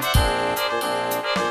Música